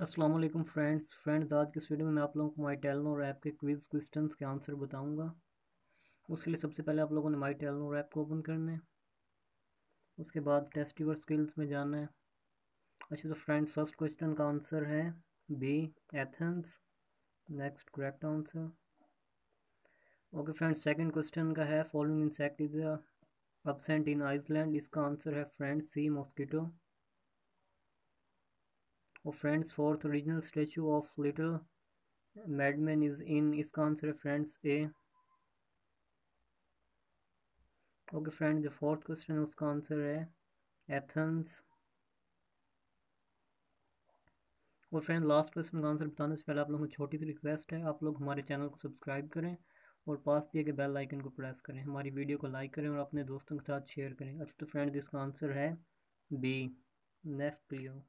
वालेकुम friends friends आज के वीडियो में मैं आप लोगों को माई टेलनोर ऐप के क्विज़ क्वेश्चंस के आंसर बताऊँगा। उसके लिए सबसे पहले आप लोगों ने माई टेलनोर ऐप को ओपन करना है। उसके बाद टेस्ट यूर स्किल्स में जाना है। अच्छा तो फ्रेंड्स फ़र्स्ट क्वेश्चन का आंसर है B Athens next correct answer okay friends second question का है following insect is absent in Iceland इसका आंसर है फ्रेंड्स सी मॉस्किटो और friends fourth original statue of Little Madman is in इसका answer है friends A okay friend जो fourth question है उसका आंसर है एथेंस और फ्रेंड लास्ट क्वेश्चन का आंसर बताने से पहले आप लोगों को छोटी सी रिक्वेस्ट है, आप लोग हमारे चैनल को सब्सक्राइब करें और पास दिए गए बेल आइकन को प्रेस करें, हमारी वीडियो को लाइक करें और अपने दोस्तों के साथ शेयर करें। अच्छा तो फ्रेंड इसका आंसर है बी नेफ्ट क्लियो